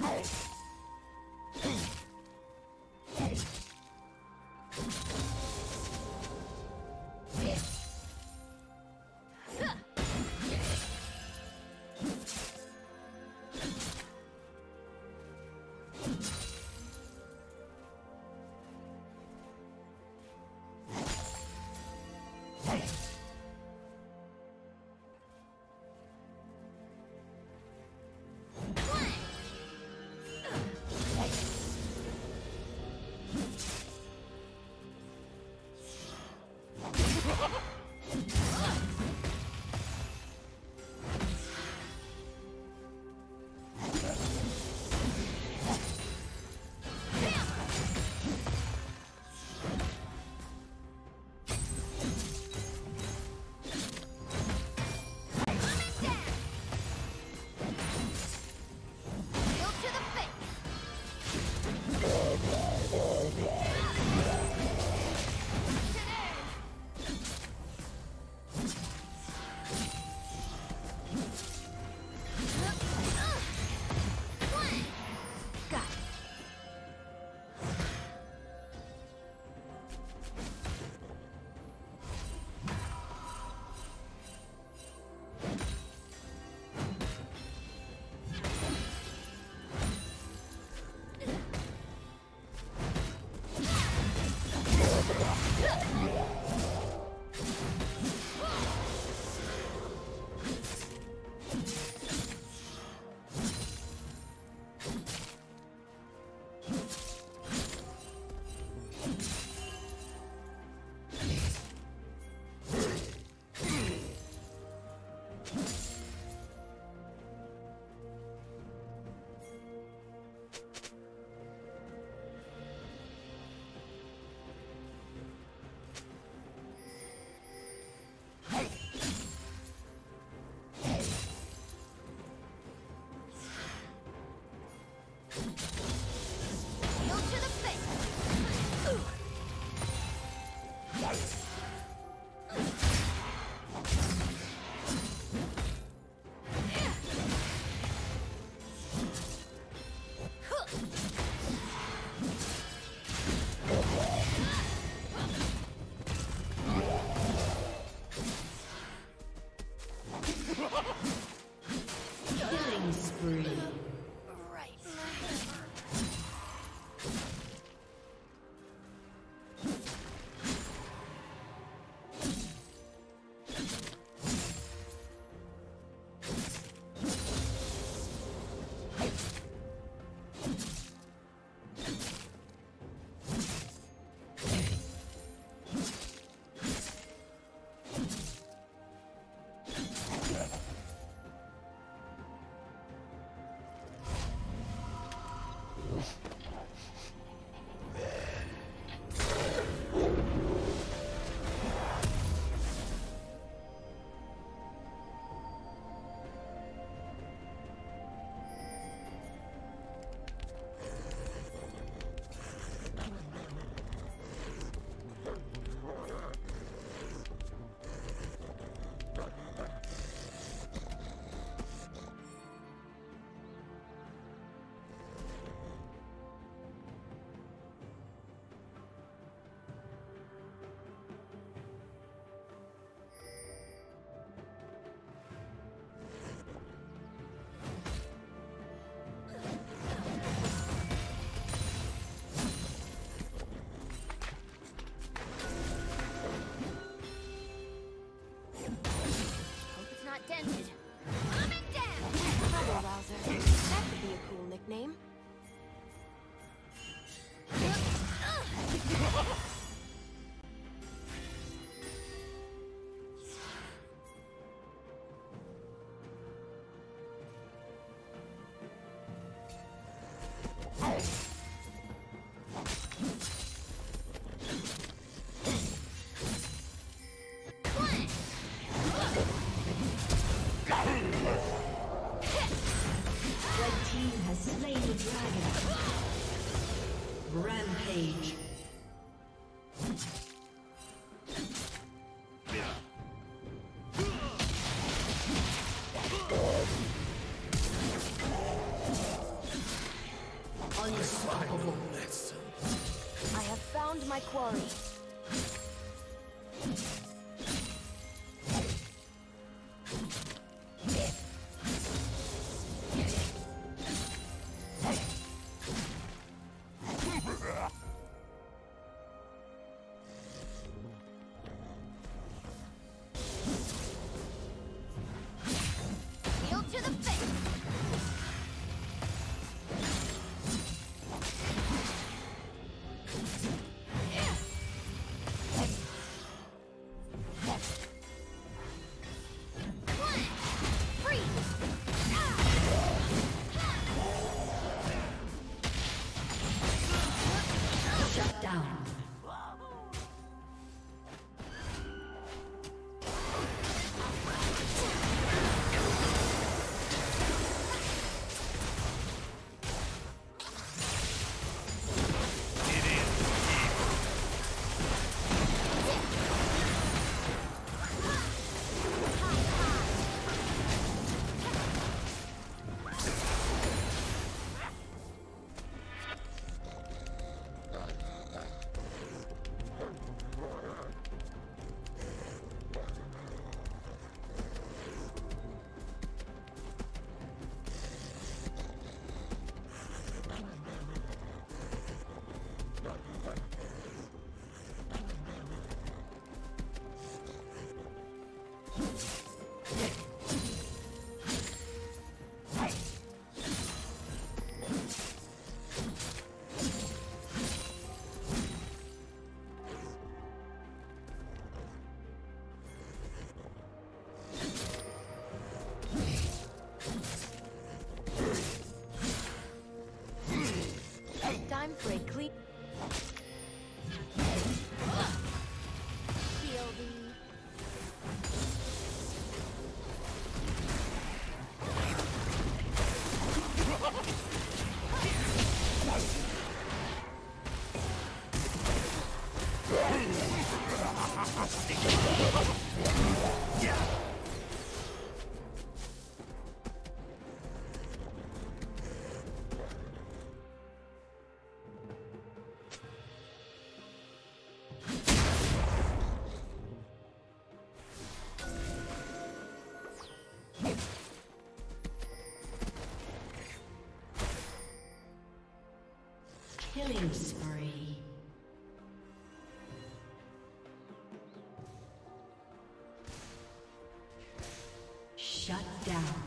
Yes! Found my quarry. Killing down.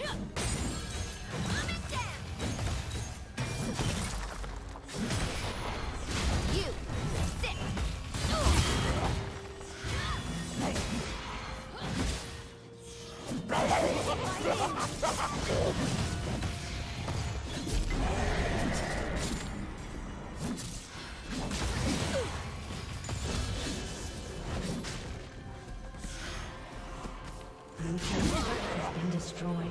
Blue team's destroyed.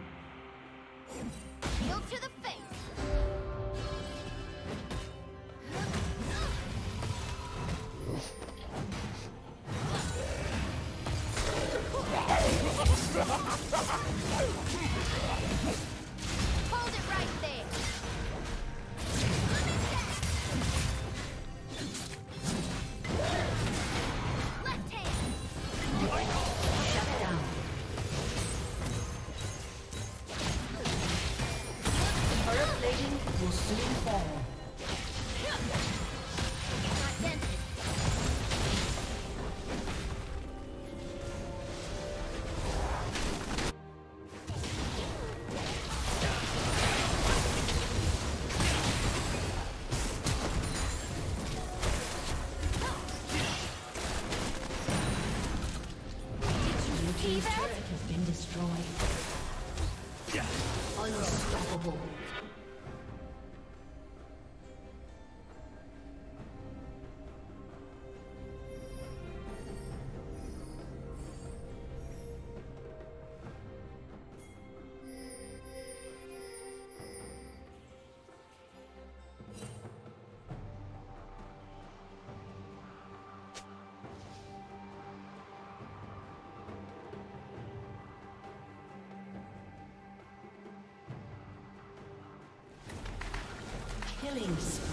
Killing spree.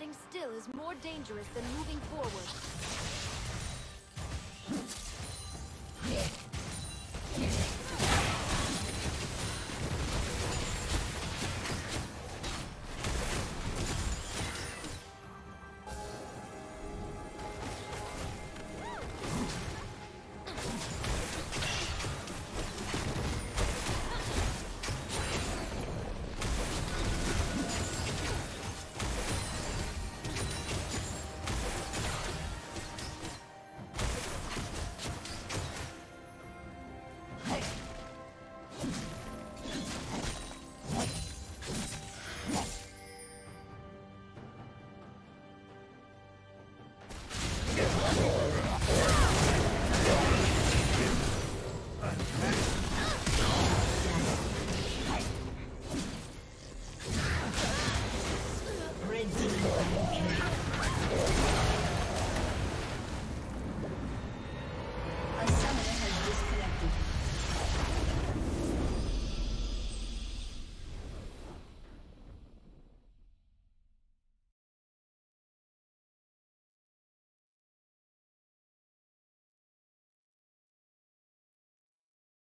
Standing still is more dangerous than moving forward.